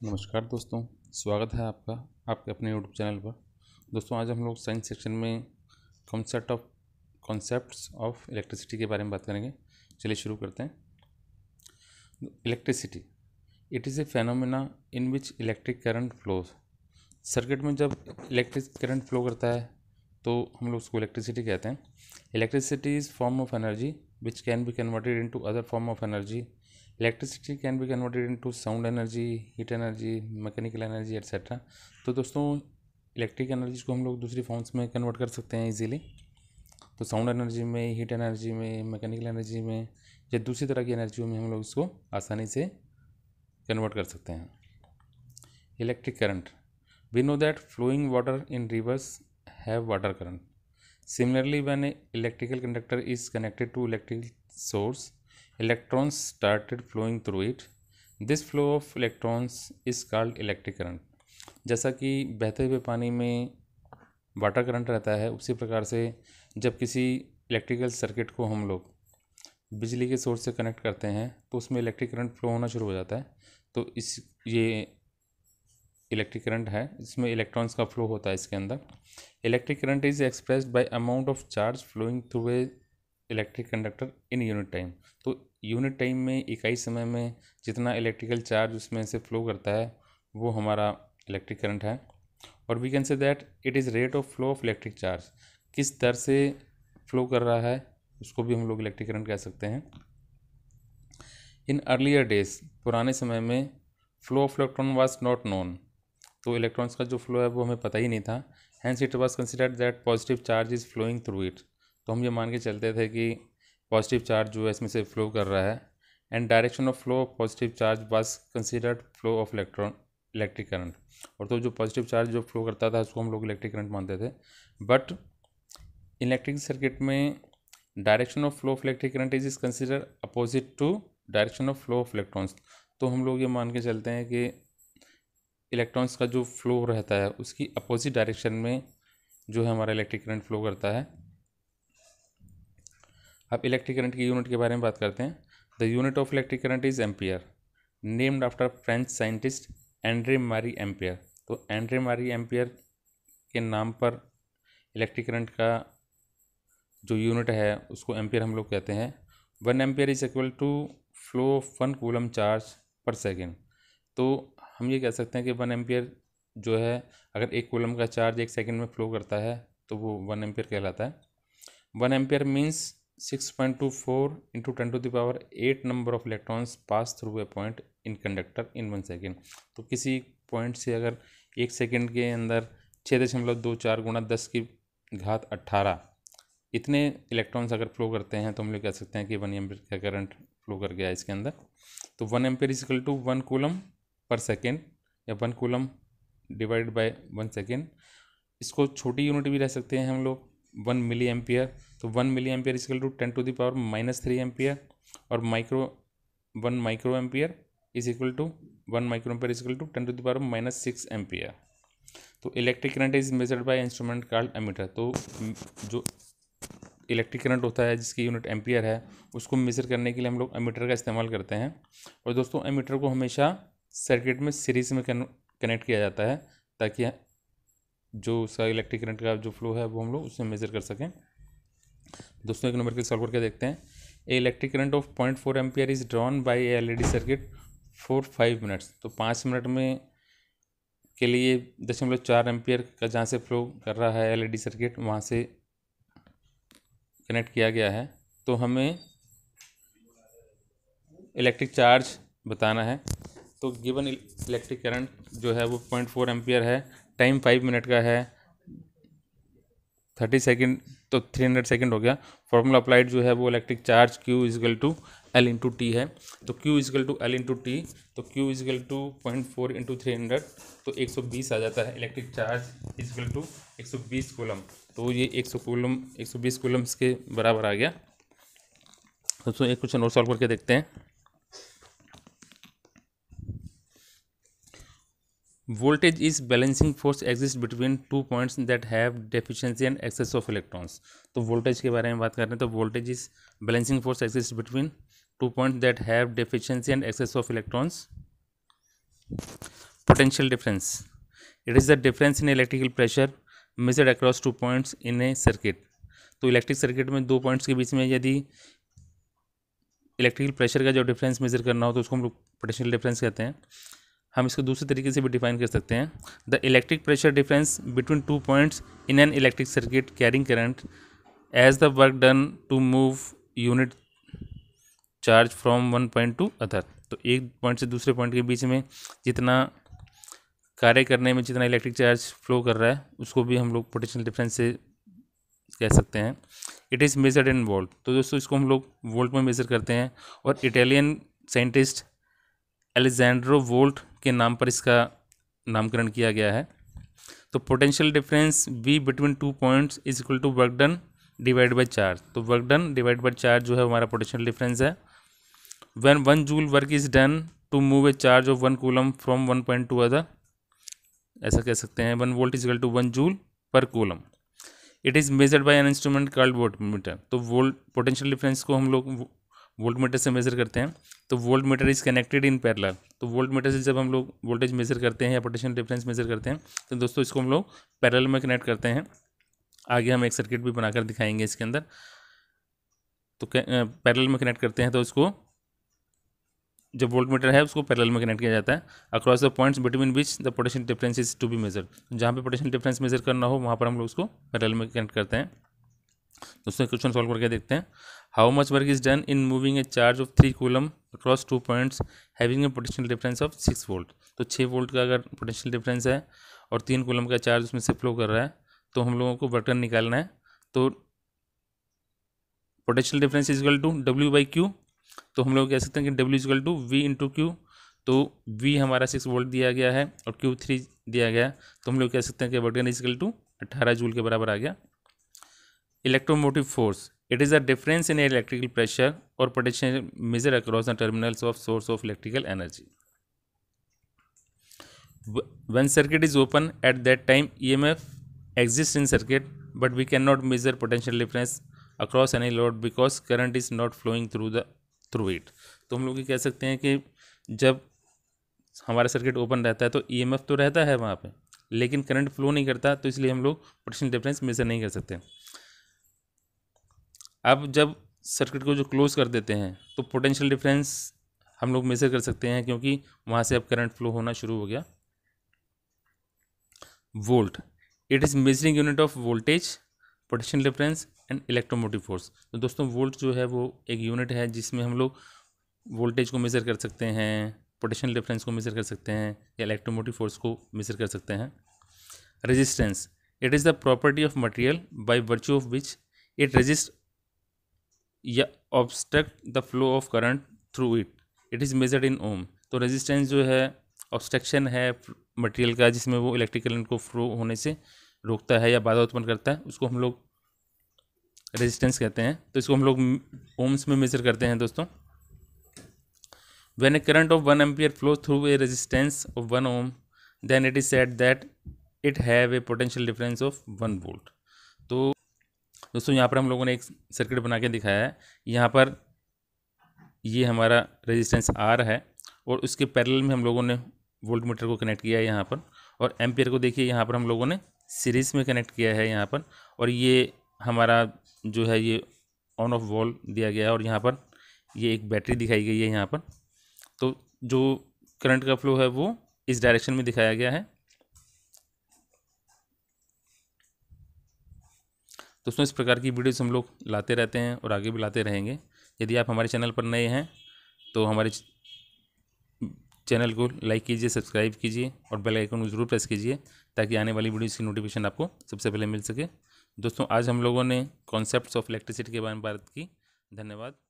नमस्कार दोस्तों, स्वागत है आपका, आपके अपने यूट्यूब चैनल पर। दोस्तों, आज हम लोग साइंस सेक्शन में concept of concepts of electricity के बारे में बात करेंगे। चलिए शुरू करते हैं। Electricity it is a phenomena in which electric current flows circuit में जब इलेक्ट्रिक करंट फ्लो करता है तो हम लोग उसको इलेक्ट्रिसिटी कहते हैं। Electricity is form of energy which can be converted into other form of energy electricity can be converted into sound energy heat energy mechanical energy etcetera तो दोस्तों इलेक्ट्रिक एनर्जी को हम लोग दूसरी फॉर्म्स में कन्वर्ट कर सकते हैं इजीली तो साउंड एनर्जी में हीट एनर्जी में मैकेनिकल एनर्जी में, या दूसरी तरह की एनर्जी में हम लोग इसको आसानी से कन्वर्ट कर सकते हैं। Electric current we know that flowing water in rivers have water current similarly when electrical conductor is connected to electric source electrons started flowing through it. This flow of electrons is called electric current. जैसा कि बहते हुए पानी में water current रहता है, उसी प्रकार से जब किसी इलेक्ट्रिकल सर्किट को हम लोग बिजली के सोर्स से कनेक्ट करते हैं तो उसमें इलेक्ट्रिक करंट फ्लो होना शुरू हो जाता है। तो इस, ये इलेक्ट्रिक करंट है, इसमें इलेक्ट्रॉन्स का फ्लो होता है इसके अंदर। Electric current is expressed by amount of charge flowing through a electric conductor in unit time तो यूनिट टाइम में, इकाई समय में जितना इलेक्ट्रिकल चार्ज उसमें से फ्लो करता है, वो हमारा इलेक्ट्रिक करंट है। और we can say that it is rate of flow of electric charge किस दर से फ्लो कर रहा है, उसको भी हम लोग इलेक्ट्रिक करंट कह सकते हैं। इन अर्लियर डेज़ पुराने समय में flow of electron was not known तो इलेक्ट्रॉन्स का जो फ्लो है, वो हमें पता ही नहीं था। Hence it was considered that positive charge is flowing through it तो हम ये मान के चलते थे कि पॉजिटिव चार्ज जो है इसमें से फ्लो कर रहा है and direction of flow of positive charge was considered flow of electron electric current और तो जो पॉजिटिव चार्ज जो फ्लो करता था, उसको हम लोग इलेक्ट्रिक करंट मानते थे. बट इलेक्ट्रिक सर्किट में direction of flow of electric current is is consider opposite to direction of flow of electrons तो हम लोग ये मान के चलते हैं कि इलेक्ट्रॉन्स का जो फ्लो रहता है, उसकी अपोजिट डायरेक्शन में जो है हमारा इलेक्ट्रिक करंट फ्लो करता है. अब इलेक्ट्रिक करंट की यूनिट के बारे में बात करते हैं। The unit of electric current is ampere named after French scientist Andre Marie Ampere तो एंड्रे मारी एम्पियर के नाम पर इलेक्ट्रिक करंट का जो यूनिट है, उसको एम्पियर हम लोग कहते हैं। One ampere is equal to flow of one coulomb charge per second तो हम ये कह सकते हैं कि वन एम्पियर जो है, अगर एक कूलम का चार्ज एक सेकेंड में फ्लो करता है तो वो वन एम्पियर कहलाता है। One ampere means six point two four into ten to the power eight number of electrons pass through a point in conductor in one second तो किसी पॉइंट से अगर एक सेकेंड के अंदर छः दशमलव दो चार गुणा दस की घात अट्ठारह, इतने इलेक्ट्रॉन्स अगर फ्लो करते हैं तो हम लोग कह सकते हैं कि वन एम्पियर का करंट फ्लो कर गया इसके अंदर। तो one ampere is equal to one coulomb per second या one coulomb divide by one second इसको छोटी यूनिट भी रह सकते हैं हम लोग। वन मिली एम्पियर तो one milli ampere is equal to ten to the power minus three ampere, और micro one micro ampere is equal to one micro ampere is equal to ten to the power minus six ampere. तो electric current is measured by instrument called ammeter तो जो electric current होता है, जिसकी unit ampere है, उसको major करने के लिए हम लोग एमीटर का इस्तेमाल करते हैं। और दोस्तों एमीटर को हमेशा सर्किट में सीरीज़ में कनेक्ट किया जाता है, ताकि जो उसका इलेक्ट्रिक करंट का जो फ्लो है, वो हम लोग उससे मेज़र कर सकें। दोस्तों, एक नंबर के सॉल्व करके देखते हैं। A electric current of point four ampere is drawn by a L E D circuit for five minutes तो पाँच मिनट में के लिए दशमलव चार एम्पियर का जहाँ से फ्लो कर रहा है एल ई डी सर्किट वहाँ से कनेक्ट किया गया है। तो हमें इलेक्ट्रिक चार्ज बताना है। तो गिवन इलेक्ट्रिक करंट जो है, वो पॉइंट फोर एम्पियर है। टाइम फाइव मिनट का है। थर्टी सेकेंड तो थ्री हंड्रेड सेकेंड हो गया। फॉर्मूला अप्लाइड जो है वो electric charge Q is equal to L into T है। तो Q is equal to L into T तो Q is equal to point four into three hundred तो एक सौ बीस आ जाता है। इलेक्ट्रिक चार्ज इजगल टू एक सौ बीस कोलम तो ये एक सौ कोलम एक सौ बीस कोलम्स के बराबर आ गया। दोस्तों एक क्वेश्चन और सॉल्व करके देखते हैं। Voltage is balancing force exist between two points that have deficiency and excess of electrons तो वोल्टेज के बारे में बात कर रहे हैं तो voltage is balancing force exist between two points that have deficiency and excess of electrons potential difference it is the difference in electrical pressure measured across two points in a circuit तो electric circuit में दो points के बीच में यदि electrical pressure का जो difference measure करना हो तो उसको हम लोग पोटेंशियल डिफरेंस कहते हैं। हम इसको दूसरे तरीके से भी डिफाइन कर सकते हैं। The electric pressure difference between two points in an electric circuit carrying current as the work done to move unit charge from one point to other तो एक पॉइंट से दूसरे पॉइंट के बीच में जितना कार्य करने में जितना इलेक्ट्रिक चार्ज फ्लो कर रहा है, उसको भी हम लोग पोटेंशियल डिफरेंस से कह सकते हैं। It is measured in volt तो दोस्तों, इसको हम लोग वोल्ट में मेज़र करते हैं और इटालियन साइंटिस्ट एलेजेंड्रो वोल्ट के नाम पर इसका नामकरण किया गया है। तो potential difference V between two points is equal to work done divide by charge तो work done divide by charge जो है हमारा पोटेंशियल डिफरेंस है। When one joule work is done to move a charge of one coulomb from one point to other ऐसा कह सकते हैं one volt is equal to one joule per coulomb it is measured by an instrument called volt meter तो volt potential difference को हम लोग volt meter से measure करते हैं तो volt meter is connected in parallel तो वोल्ट मीटर से जब हम लोग वोल्टेज मेज़र करते हैं या पोटेंशियल डिफरेंस मेज़र करते हैं तो दोस्तों इसको हम लोग पैरल में कनेक्ट करते हैं। आगे हम एक सर्किट भी बनाकर दिखाएँगे इसके अंदर। तो पैरल में कनेक्ट करते हैं तो उसको जो वोल्ट मीटर है, उसको पैरेलल में कनेक्ट किया जाता है। Across the points between which the potential difference is to be measure जहाँ पे पोटेंशियल डिफरेंस मेजर करना हो, वहाँ पर हम लोग उसको पैरेलल में कनेक्ट करते हैं। दोस्तों क्वेश्चन सॉल्व करके देखते हैं। How much work is done in moving a charge of three coulomb across two points having a potential difference of six volt तो छः वोल्ट का अगर पोटेंशियल डिफरेंस है और तीन कूलम का चार्ज उसमें से फ्लो कर रहा है तो हम लोगों को बटन निकालना है। तो potential difference is equal to W by Q तो हम लोग कह सकते हैं कि W is equal to V into Q तो वी हमारा सिक्स वोल्ट दिया गया है और क्यू थ्री दिया गया तो हम लोग कह सकते हैं कि work done is equal to अट्ठारह जूल के बराबर आ गया। Electromotive force it is a difference in electrical pressure और potential measure across the terminals of source of electrical energy when circuit is open, at that time emf exists in circuit, but we cannot measure potential difference across any load because current is not flowing through the through the through it तो हम लोग ये कह सकते हैं कि जब हमारा सर्किट ओपन रहता है तो ईएमएफ तो रहता है वहाँ पे, लेकिन करंट फ्लो नहीं करता तो इसलिए हम लोग पोटेंशियल डिफरेंस मेजर नहीं कर सकते अब जब सर्किट को जो क्लोज कर देते हैं तो पोटेंशियल डिफरेंस हम लोग मेजर कर सकते हैं क्योंकि वहाँ से अब करंट फ्लो होना शुरू हो गया। Volt it is measuring unit of voltage potential difference and electromotive force तो दोस्तों वोल्ट जो है वो एक यूनिट है जिसमें हम लोग वोल्टेज को मेज़र कर सकते हैं पोटेंशियल डिफरेंस को मेज़र कर सकते हैं, या इलेक्ट्रोमोटिव फोर्स को मेज़र कर सकते हैं। Resistance it is the property of material by virtue of which it resist या obstruct the flow of current through it it is measured in ohm तो रेजिस्टेंस जो है ऑब्स्ट्रक्शन है मटेरियल का, जिसमें वो इलेक्ट्रिक करंट को फ्लो होने से रोकता है या बाधा उत्पन्न करता है, उसको हम लोग रेजिस्टेंस कहते हैं। तो इसको हम लोग ओम्स में मेजर करते हैं दोस्तों। When a current of one ampere flow through a resistance of one ohm then it is said that it have a potential difference of one volt दोस्तों, यहाँ पर हम लोगों ने एक सर्किट बना के दिखाया है। यहाँ पर ये हमारा रेजिस्टेंस आर है और उसके पैरेलल में हम लोगों ने वोल्ट मीटर को कनेक्ट किया है यहाँ पर और एम्पियर को देखिए, यहाँ पर हम लोगों ने सीरीज़ में कनेक्ट किया है यहाँ पर और ये हमारा जो है ये ऑन ऑफ़ वॉल दिया गया है और यहाँ पर ये एक बैटरी दिखाई गई है यहाँ पर। तो जो करंट का फ्लो है वो इस डायरेक्शन में दिखाया गया है। दोस्तों इस प्रकार की वीडियोस हम लोग लाते रहते हैं और आगे भी लाते रहेंगे। यदि आप हमारे चैनल पर नए हैं तो हमारे चैनल को लाइक कीजिए, सब्सक्राइब कीजिए और बेल आइकन को ज़रूर प्रेस कीजिए ताकि आने वाली वीडियोज़ की नोटिफिकेशन आपको सबसे पहले मिल सके। दोस्तों, आज हम लोगों ने कॉन्सेप्ट ऑफ़ इलेक्ट्रिसिटी के बारे में बात की। धन्यवाद।